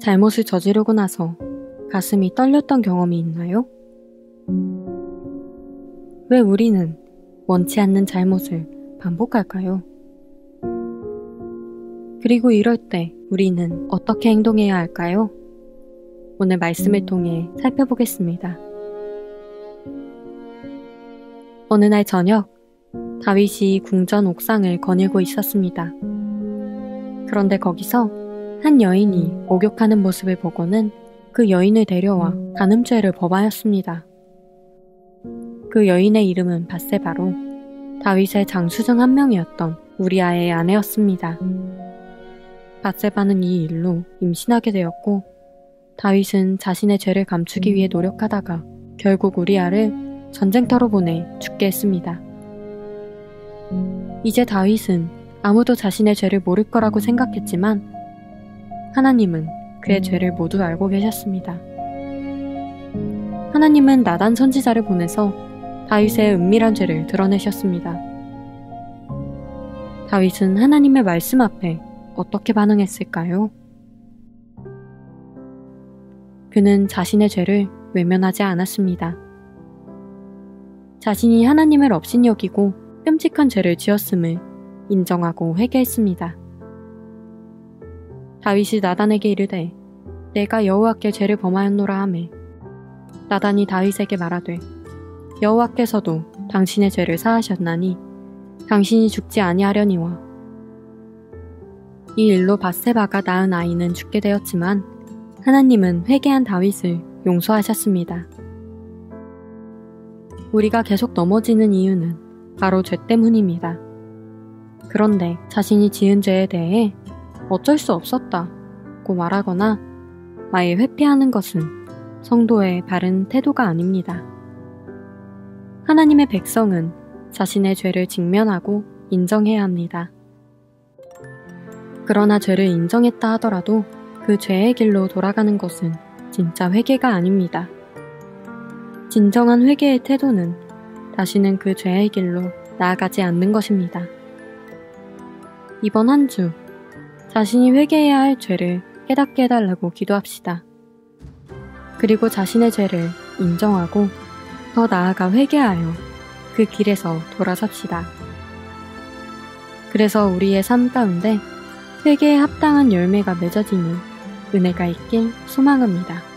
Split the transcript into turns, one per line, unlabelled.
잘못을 저지르고 나서 가슴이 떨렸던 경험이 있나요? 왜 우리는 원치 않는 잘못을 반복할까요? 그리고 이럴 때 우리는 어떻게 행동해야 할까요? 오늘 말씀을 통해 살펴보겠습니다. 어느 날 저녁, 다윗이 궁전 옥상을 거닐고 있었습니다. 그런데 거기서 한 여인이 목욕하는 모습을 보고는 그 여인을 데려와 간음죄를 범하였습니다. 그 여인의 이름은 바세바로 다윗의 장수 중 한 명이었던 우리아의 아내였습니다. 바세바는 이 일로 임신하게 되었고 다윗은 자신의 죄를 감추기 위해 노력하다가 결국 우리아를 전쟁터로 보내 죽게 했습니다. 이제 다윗은 아무도 자신의 죄를 모를 거라고 생각했지만 하나님은 그의 죄를 모두 알고 계셨습니다. 하나님은 나단 선지자를 보내서 다윗의 은밀한 죄를 드러내셨습니다. 다윗은 하나님의 말씀 앞에 어떻게 반응했을까요? 그는 자신의 죄를 외면하지 않았습니다. 자신이 하나님을 업신여기고 끔찍한 죄를 지었음을 인정하고 회개했습니다. 다윗이 나단에게 이르되 내가 여호와께 죄를 범하였노라 하매 나단이 다윗에게 말하되 여호와께서도 당신의 죄를 사하셨나니 당신이 죽지 아니하려니와 이 일로 바세바가 낳은 아이는 죽게 되었지만 하나님은 회개한 다윗을 용서하셨습니다. 우리가 계속 넘어지는 이유는 바로 죄 때문입니다. 그런데 자신이 지은 죄에 대해 어쩔 수 없었다고 말하거나 아예 회피하는 것은 성도의 바른 태도가 아닙니다. 하나님의 백성은 자신의 죄를 직면하고 인정해야 합니다. 그러나 죄를 인정했다 하더라도 그 죄의 길로 돌아가는 것은 진짜 회개가 아닙니다. 진정한 회개의 태도는 다시는 그 죄의 길로 나아가지 않는 것입니다. 이번 한 주, 자신이 회개해야 할 죄를 깨닫게 해달라고 기도합시다. 그리고 자신의 죄를 인정하고 더 나아가 회개하여 그 길에서 돌아섭시다. 그래서 우리의 삶 가운데 회개에 합당한 열매가 맺어지는 은혜가 있길 소망합니다.